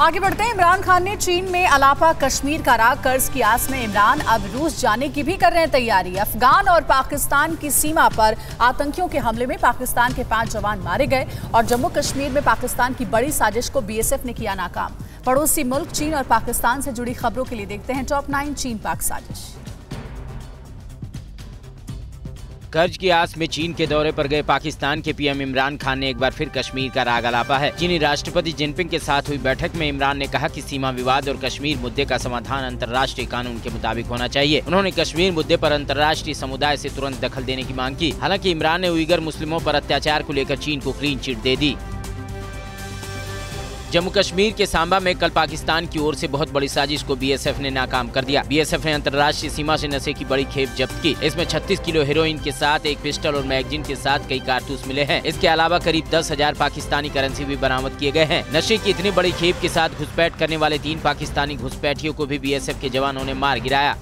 आगे बढ़ते हैं। इमरान खान ने चीन में अलापा कश्मीर का राग कर्ज की आस में इमरान अब रूस जाने की भी कर रहे हैं तैयारी। अफगान और पाकिस्तान की सीमा पर आतंकियों के हमले में पाकिस्तान के पाँच जवान मारे गए और जम्मू कश्मीर में पाकिस्तान की बड़ी साजिश को बीएसएफ ने किया नाकाम। पड़ोसी मुल्क चीन और पाकिस्तान से जुड़ी खबरों के लिए देखते हैं टॉप नाइन चीन पाक साजिश। कर्ज की आस में चीन के दौरे पर गए पाकिस्तान के पीएम इमरान खान ने एक बार फिर कश्मीर का राग अलापा है। चीनी राष्ट्रपति जिनपिंग के साथ हुई बैठक में इमरान ने कहा कि सीमा विवाद और कश्मीर मुद्दे का समाधान अंतर्राष्ट्रीय कानून के मुताबिक होना चाहिए। उन्होंने कश्मीर मुद्दे आरोप अंतर्राष्ट्रीय समुदाय ऐसी तुरंत दखल देने की मांग की। हालाँकि इमरान ने उइगर मुस्लिमों आरोप अत्याचार को लेकर चीन को क्लीन चिट दे दी। जम्मू कश्मीर के सांबा में कल पाकिस्तान की ओर से बहुत बड़ी साजिश को बीएसएफ ने नाकाम कर दिया। बीएसएफ ने अंतर्राष्ट्रीय सीमा से नशे की बड़ी खेप जब्त की। इसमें 36 किलो हेरोइन के साथ एक पिस्टल और मैगजीन के साथ कई कारतूस मिले हैं। इसके अलावा करीब दस हज़ार पाकिस्तानी करेंसी भी बरामद किए गए हैं। नशे की इतनी बड़ी खेप के साथ घुसपैठ करने वाले तीन पाकिस्तानी घुसपैठियों को भी बीएसएफ के जवानों ने मार गिराया।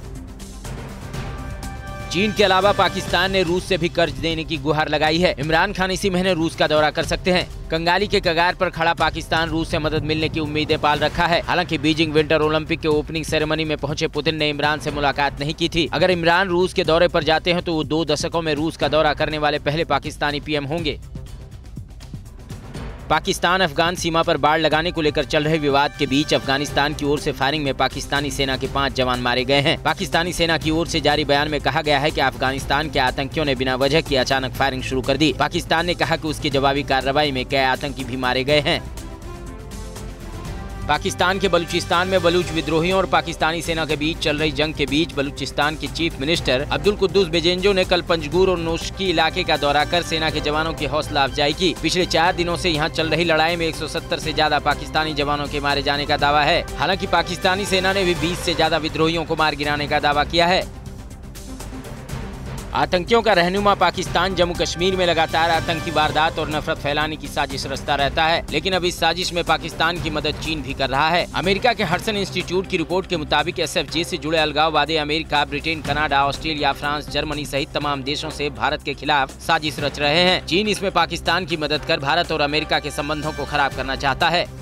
चीन के अलावा पाकिस्तान ने रूस से भी कर्ज देने की गुहार लगाई है। इमरान खान इसी महीने रूस का दौरा कर सकते हैं। कंगाली के कगार पर खड़ा पाकिस्तान रूस से मदद मिलने की उम्मीदें पाल रखा है। हालाँकि बीजिंग विंटर ओलंपिक के ओपनिंग सेरेमनी में पहुँचे पुतिन ने इमरान से मुलाकात नहीं की थी। अगर इमरान रूस के दौरे पर जाते हैं तो वो दो दशकों में रूस का दौरा करने वाले पहले पाकिस्तानी पीएम होंगे। पाकिस्तान अफगान सीमा पर बाढ़ लगाने को लेकर चल रहे विवाद के बीच अफ़गानिस्तान की ओर से फायरिंग में पाकिस्तानी सेना के पाँच जवान मारे गए हैं। पाकिस्तानी सेना की ओर से जारी बयान में कहा गया है कि अफ़गानिस्तान के आतंकियों ने बिना वजह की अचानक फायरिंग शुरू कर दी। पाकिस्तान ने कहा कि उसकी जवाबी कार्रवाई में कई आतंकी भी मारे गए हैं। पाकिस्तान के बलूचिस्तान में बलूच विद्रोहियों और पाकिस्तानी सेना के बीच चल रही जंग के बीच बलूचिस्तान के चीफ मिनिस्टर अब्दुल कुद्दूस बेजेंजो ने कल पंजगूर और नोशकी इलाके का दौरा कर सेना के जवानों की हौसला अफजाई की। पिछले चार दिनों से यहाँ चल रही लड़ाई में 170 से ज़्यादा पाकिस्तानी जवानों के मारे जाने का दावा है। हालाँकि पाकिस्तानी सेना ने भी 20 से ज़्यादा विद्रोहियों को मार गिराने का दावा किया है। आतंकियों का रहनुमा पाकिस्तान जम्मू कश्मीर में लगातार आतंकी वारदात और नफरत फैलाने की साजिश रचता रहता है। लेकिन अब इस साजिश में पाकिस्तान की मदद चीन भी कर रहा है। अमेरिका के हर्सन इंस्टीट्यूट की रिपोर्ट के मुताबिक एसएफजी से जुड़े अलगाववादी America, Britain, Canada, Australia, France, Germany सहित तमाम देशों ऐसी भारत के खिलाफ साजिश रच रहे हैं। चीन इसमें पाकिस्तान की मदद कर भारत और अमेरिका के संबंधों को खराब करना चाहता है।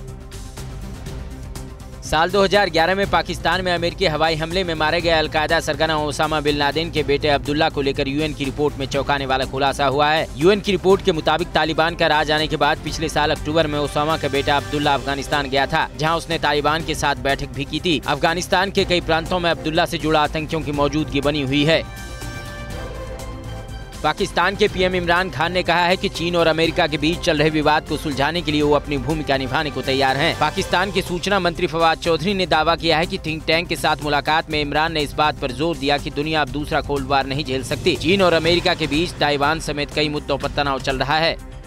साल 2011 में पाकिस्तान में अमेरिकी हवाई हमले में मारे गए अलकायदा सरगना ओसामा बिन लादेन के बेटे अब्दुल्ला को लेकर यूएन की रिपोर्ट में चौंकाने वाला खुलासा हुआ है। यूएन की रिपोर्ट के मुताबिक तालिबान का राज आने के बाद पिछले साल अक्टूबर में ओसामा का बेटा अब्दुल्ला अफ़गानिस्तान गया था, जहाँ उसने तालिबान के साथ बैठक भी की थी। अफ़गानिस्तान के कई प्रांतों में अब्दुल्ला ऐसी जुड़ा आतंकियों की मौजूदगी बनी हुई है। पाकिस्तान के पीएम इमरान खान ने कहा है कि चीन और अमेरिका के बीच चल रहे विवाद को सुलझाने के लिए वो अपनी भूमिका निभाने को तैयार हैं। पाकिस्तान के सूचना मंत्री फवाद चौधरी ने दावा किया है कि थिंक टैंक के साथ मुलाकात में इमरान ने इस बात पर ज़ोर दिया कि दुनिया अब दूसरा कोल्ड वार नहीं झेल सकती चीन और अमेरिका के बीच ताइवान समेत कई मुद्दों आरोप तनाव चल रहा है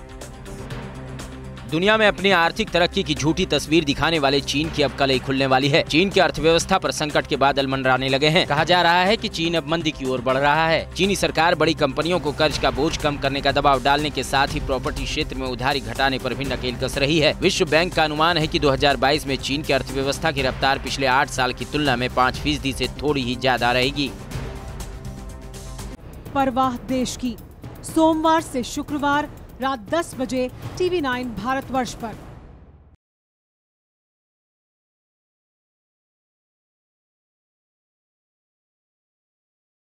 दुनिया में अपनी आर्थिक तरक्की की झूठी तस्वीर दिखाने वाले चीन की अब कलई खुलने वाली है। चीन की अर्थव्यवस्था पर संकट के बादल मंडराने लगे हैं। कहा जा रहा है कि चीन अब मंदी की ओर बढ़ रहा है। चीनी सरकार बड़ी कंपनियों को कर्ज का बोझ कम करने का दबाव डालने के साथ ही प्रॉपर्टी क्षेत्र में उधारी घटाने आरोप भी नकेल कस रही है। विश्व बैंक का अनुमान है की दो हज़ार बाईस में चीन की अर्थव्यवस्था की रफ्तार पिछले आठ साल की तुलना में पाँच फ़ीसदी ऐसी थोड़ी ही ज़्यादा रहेगी। परवाह देश की। सोमवार से शुक्रवार रात 10 बजे टीवी 9 भारतवर्ष पर।